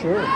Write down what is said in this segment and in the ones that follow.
Sure.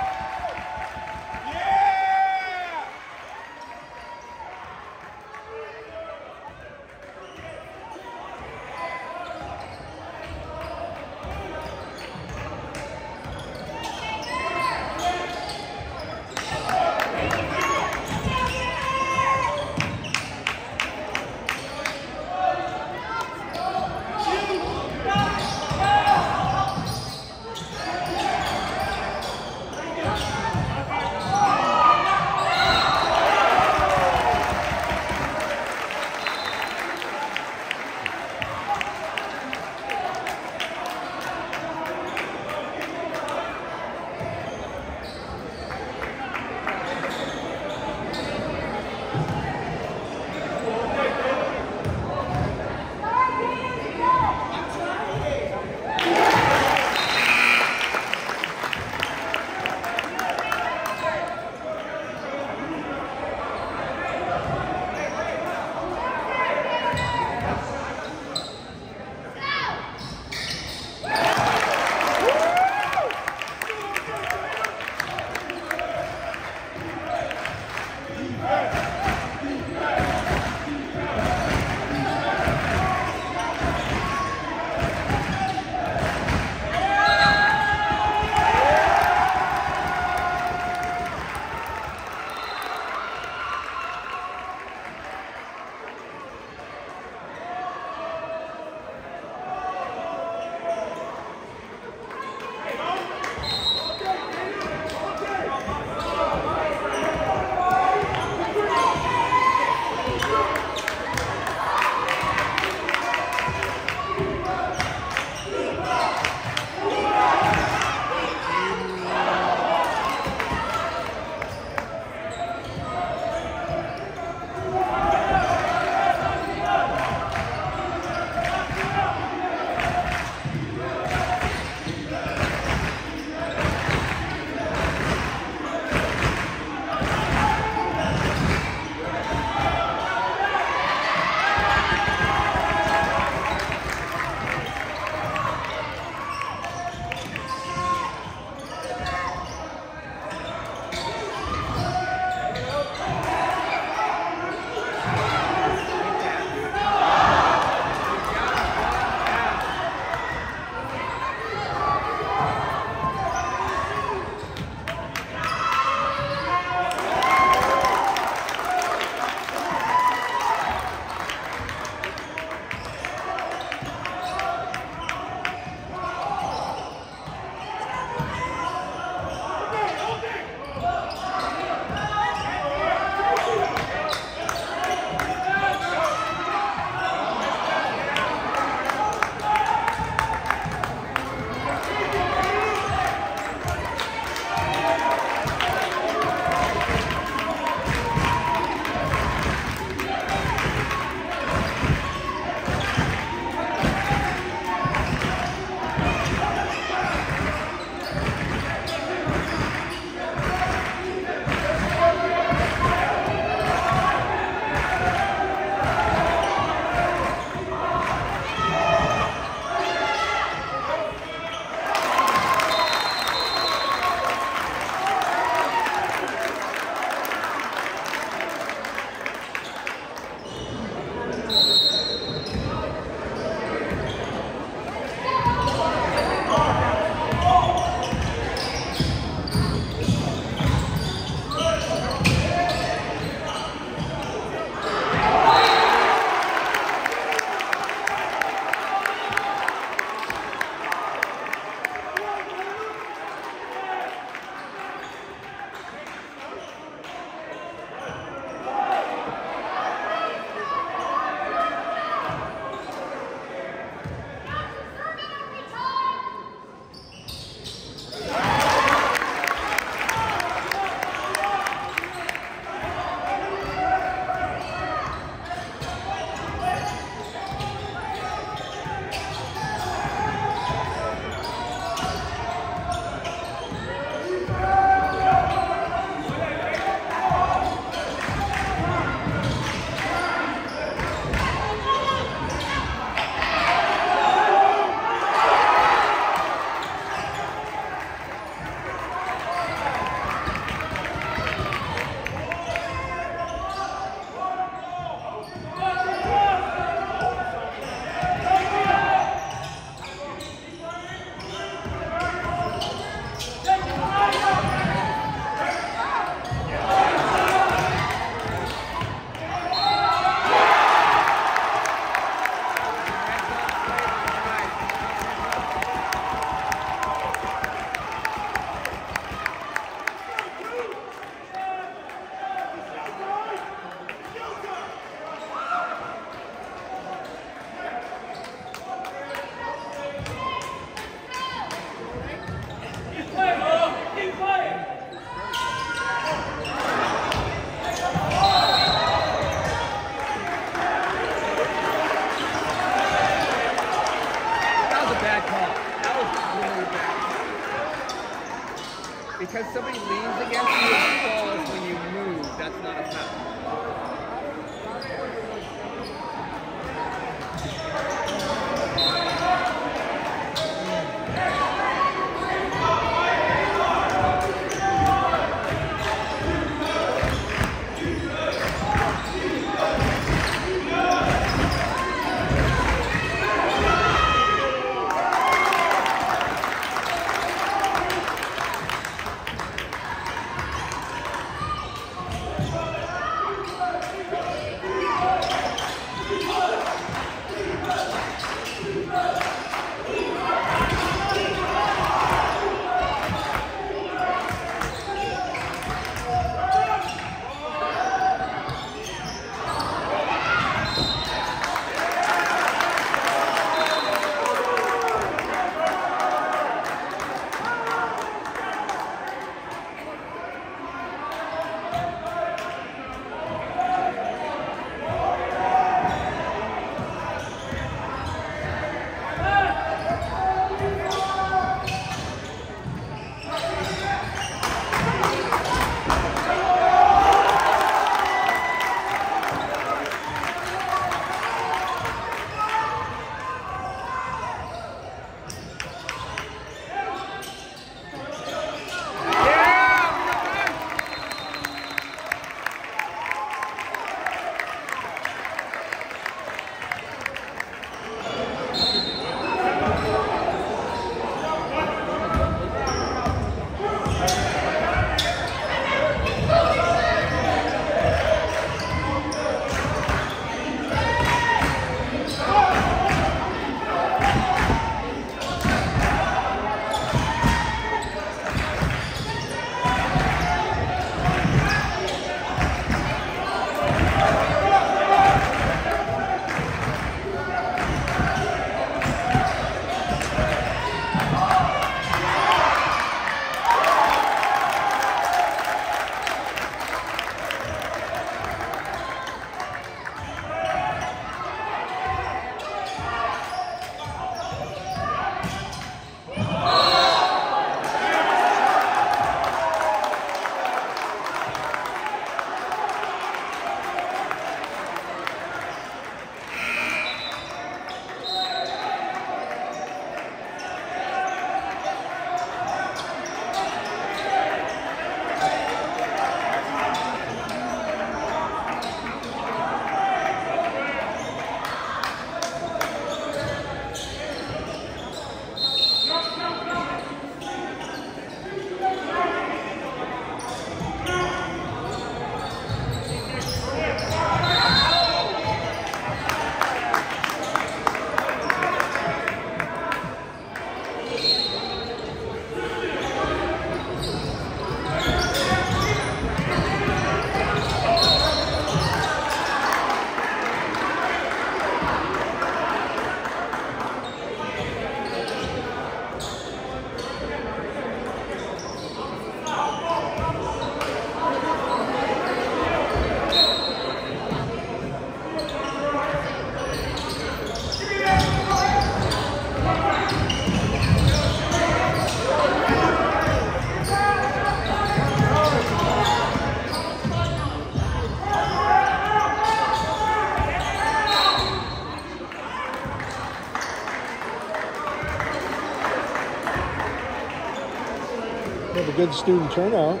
Good student turnout.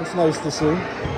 It's nice to see.